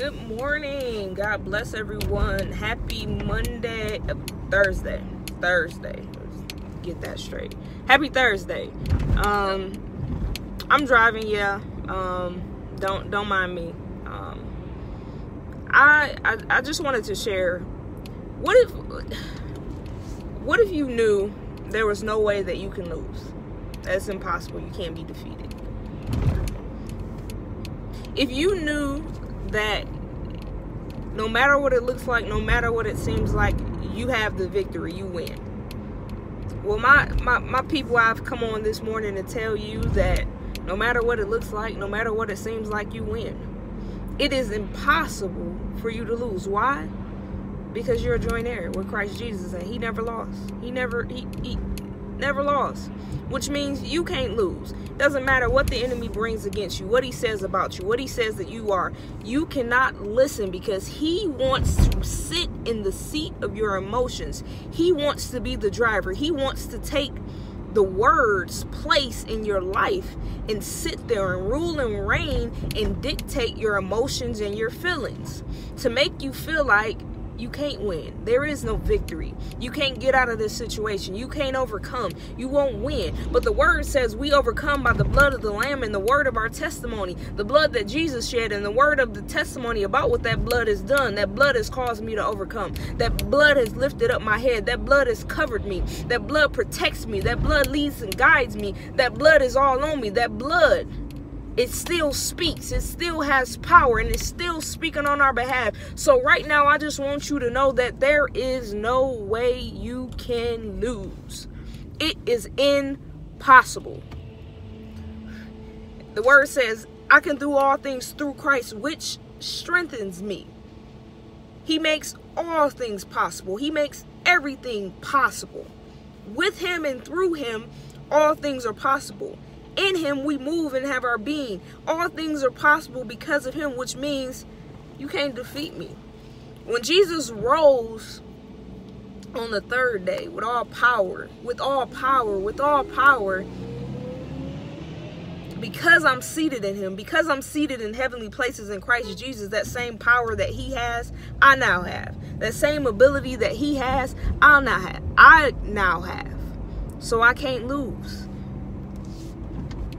Good morning. God bless everyone. Happy Monday, uh, Thursday, Thursday. Let's get that straight. Happy Thursday. Um, I'm driving. Yeah. Um, don't don't mind me. Um, I, I I just wanted to share. What if what if you knew there was no way that you can lose? That's impossible. You can't be defeated. If you knew that no matter what it looks like, no matter what it seems like, you have the victory, you win. Well, my, my, my people, I've come on this morning to tell you that no matter what it looks like, no matter what it seems like, you win. It is impossible for you to lose. Why? Because you're a joint heir with Christ Jesus and he never lost. He never, he, he never lost which means you can't lose. Doesn't matter what the enemy brings against you, what he says about you, what he says that you are. You cannot listen because he wants to sit in the seat of your emotions. He wants to be the driver. He wants to take the words place in your life and sit there and rule and reign and dictate your emotions and your feelings to make you feel like you can't win. There is no victory. You can't get out of this situation. You can't overcome. You won't win. But the word says we overcome by the blood of the Lamb and the word of our testimony. The blood that Jesus shed and the word of the testimony about what that blood has done. That blood has caused me to overcome. That blood has lifted up my head. That blood has covered me. That blood protects me. That blood leads and guides me. That blood is all on me. That blood it still speaks. It still has power and it's still speaking on our behalf. So, right now, I just want you to know that there is no way you can lose. It is impossible. The word says, I can do all things through Christ, which strengthens me. He makes all things possible, He makes everything possible. With Him and through Him, all things are possible. In him we move and have our being. All things are possible because of him, which means you can't defeat me. When Jesus rose on the third day with all power, with all power, with all power, because I'm seated in him, because I'm seated in heavenly places in Christ Jesus, that same power that he has, I now have. That same ability that he has, I now have. I now have. So I can't lose.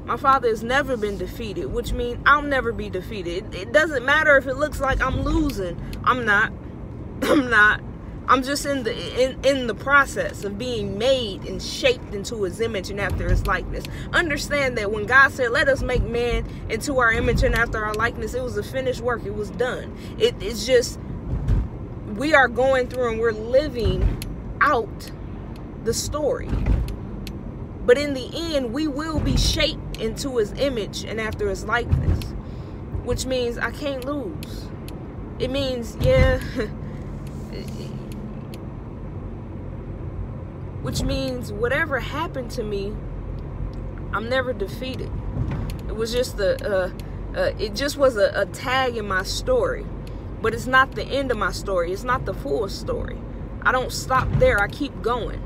My father has never been defeated, which means I'll never be defeated. It, doesn't matter if it looks like I'm losing. I'm not. I'm not. I'm just in the in, in the process of being made and shaped into his image and after his likeness. Understand that when God said, Let us make man into our image and after our likeness, it was a finished work. It was done. It, it's just we are going through and we're living out the story. But in the end, we will be shaped into his image and after his likeness, which means I can't lose. It means, yeah, which means whatever happened to me, I'm never defeated. It was just a, uh, uh, it just was a, a tag in my story, but it's not the end of my story. It's not the full story. I don't stop there. I keep going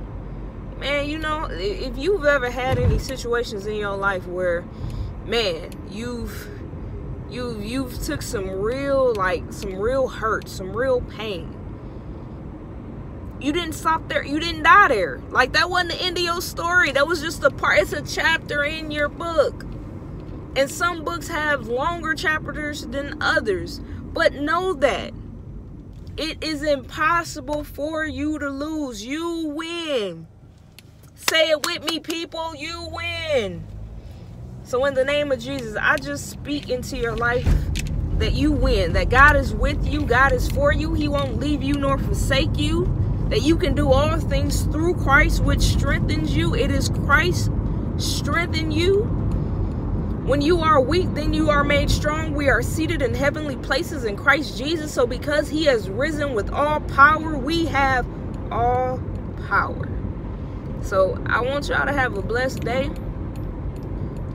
man, you know, if you've ever had any situations in your life where, man, you've you you've took some real like some real hurt, some real pain. You didn't stop there. You didn't die there. Like that wasn't the end of your story. That was just a part. It's a chapter in your book. And some books have longer chapters than others. But know that it is impossible for you to lose. You win. Say it with me, people. You win. So, in the name of Jesus, I just speak into your life that you win, that God is with you, God is for you, He won't leave you nor forsake you, that you can do all things through Christ, which strengthens you. It is Christ strengthen you. When you are weak, then you are made strong. We are seated in heavenly places in Christ Jesus. So, because He has risen with all power, we have all power. So I want y'all to have a blessed day.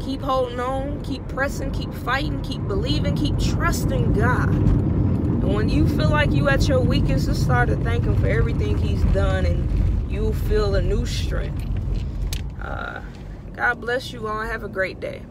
Keep holding on, keep pressing, keep fighting, keep believing, keep trusting God. And when you feel like you at your weakest, just start to thank Him for everything He's done, and you'll feel a new strength. Uh, God bless you all. Have a great day.